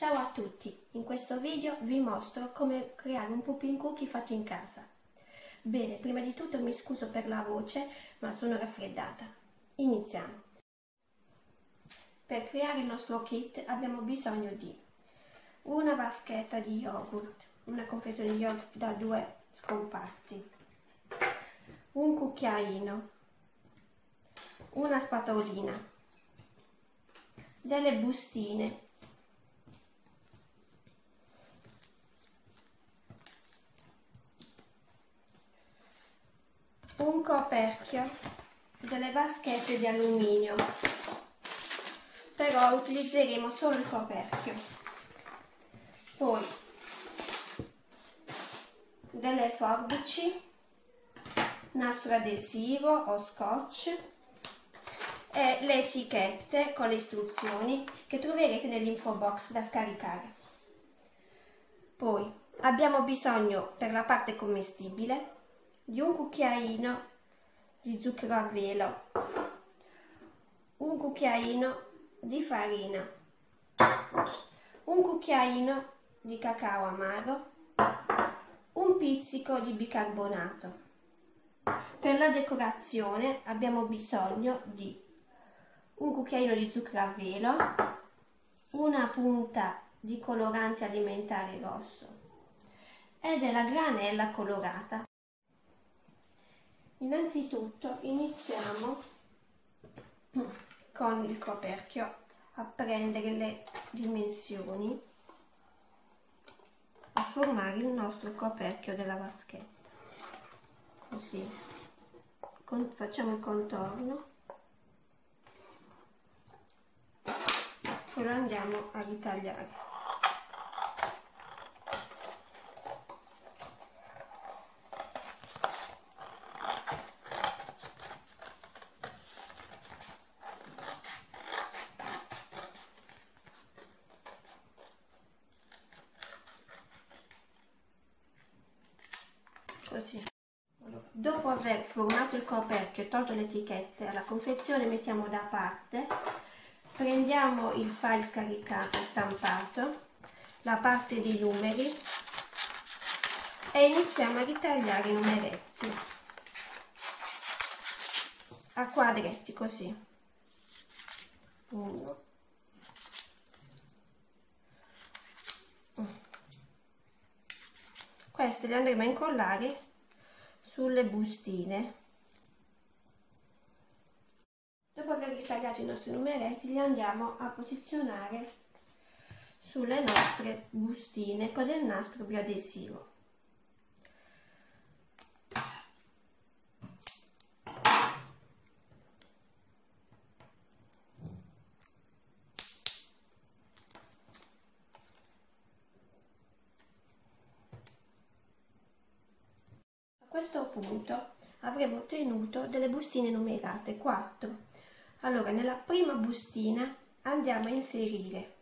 Ciao a tutti, in questo video vi mostro come creare un pumpkin cookie fatto in casa. Bene, prima di tutto mi scuso per la voce, ma sono raffreddata. Iniziamo. Per creare il nostro kit abbiamo bisogno di una vaschetta di yogurt, una confezione di yogurt da due scomparti, un cucchiaino, una spatolina, delle bustine, coperchio, delle vaschette di alluminio, però utilizzeremo solo il coperchio. Poi delle forbici, nastro adesivo o scotch e le etichette con le istruzioni che troverete nell'info box da scaricare. Poi abbiamo bisogno per la parte commestibile di un cucchiaino di zucchero a velo, un cucchiaino di farina, un cucchiaino di cacao amaro, un pizzico di bicarbonato. Per la decorazione abbiamo bisogno di un cucchiaino di zucchero a velo, una punta di colorante alimentare rosso e della granella colorata. Innanzitutto iniziamo con il coperchio a prendere le dimensioni a formare il nostro coperchio della vaschetta. Così. Facciamo il contorno. Poi lo andiamo a ritagliare così dopo aver formato il coperchio e tolto le etichette la confezione mettiamo da parte prendiamo il file scaricato stampato la parte dei numeri e iniziamo a ritagliare i numeretti. A quadretti così. Uno queste le andremo a incollare sulle bustine. Dopo aver ritagliato i nostri numeretti li andiamo a posizionare sulle nostre bustine con del nastro bioadesivo questo punto avremo ottenuto delle bustine numerate 4 allora nella prima bustina andiamo a inserire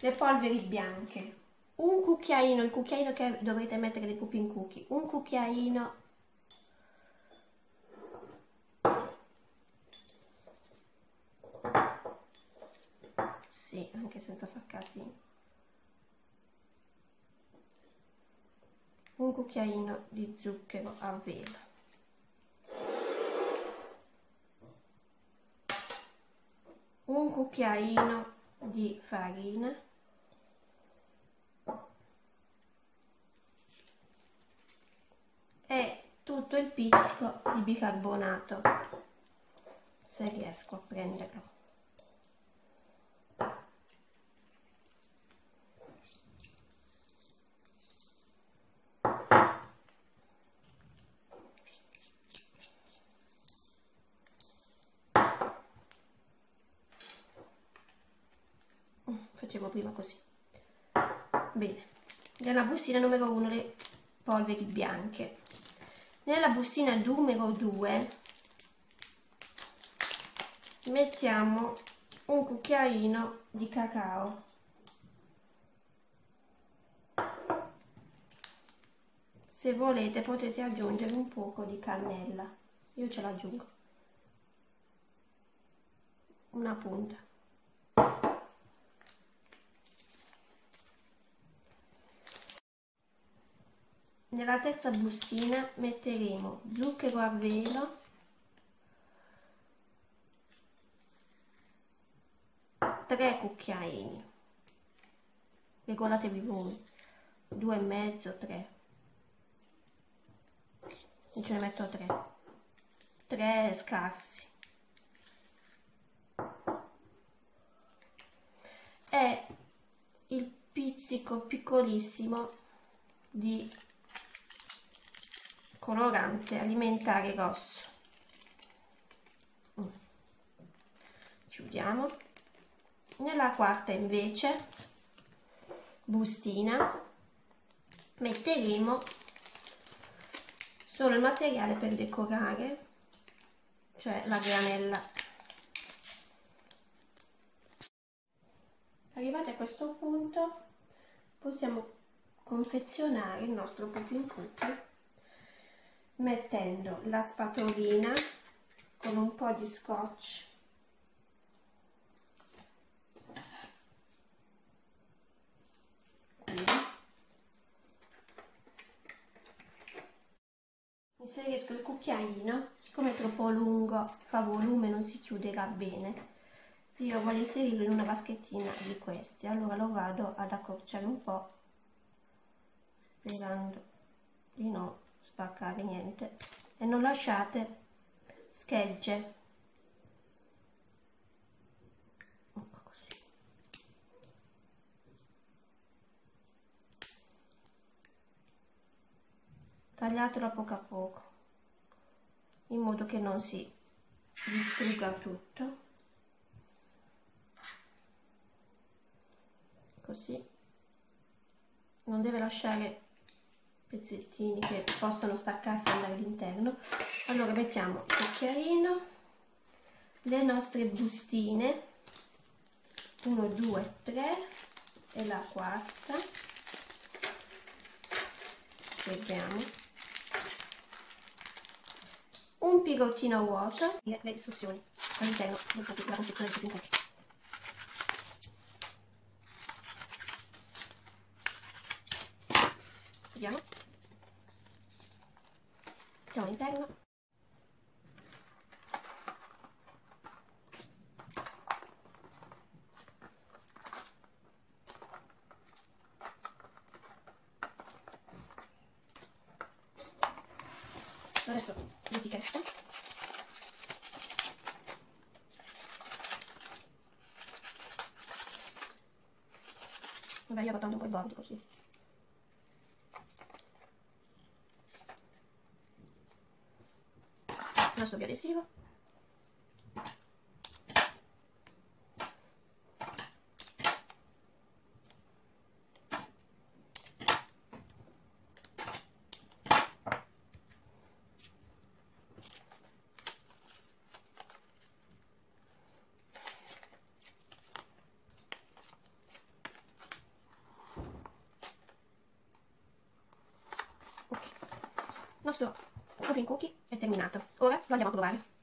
le polveri bianche. Un cucchiaino il cucchiaino che dovrete mettere nei pumpkin cookie. Un cucchiaino sì anche senza far casino un cucchiaino di zucchero a velo. Un cucchiaino di farina. E tutto il pizzico di bicarbonato se riesco a prenderlo facevo prima così. Bene. Nella bustina numero 1 le polveri bianche. Nella bustina numero 2 mettiamo un cucchiaino di cacao. Se volete potete aggiungere un poco di cannella. Io ce l'aggiungo. Una punta nella terza bustina metteremo zucchero a velo tre cucchiaini. Regolatevi voi. Due e mezzo tre. Io ce ne metto tre. Tre scarsi. E il pizzico piccolissimo di colorante alimentare rosso. Mm. chiudiamo. Nella quarta invece bustina metteremo solo il materiale per decorare cioè la granella. Arrivati a questo punto possiamo confezionare il nostro popping cookie mettendo la spatolina con un po' di scotch. Inserisco il cucchiaino siccome è troppo lungo fa volume non si chiuderà bene. Io voglio inserirlo in una vaschettina di questi. Allora lo vado ad accorciare un po' sperando di non spaccare niente. E non lasciate schegge. Tagliatelo a poco a poco in modo che non si distrugga tutto. Così. Non deve lasciare pezzettini che possano staccarsi e andare all'interno. Allora mettiamo il cucchiarino le nostre bustine 1 2 3 e la quarta. Vediamo un pirottino vuoto. E le istruzioni. All'interno della confezione del cookie vediamo facciamo all'interno adesso l'etichetta vabbè io tanto un po' i bordi così nastro biadesivo nostro cooking cookie è terminato. Ora lo andiamo a provare.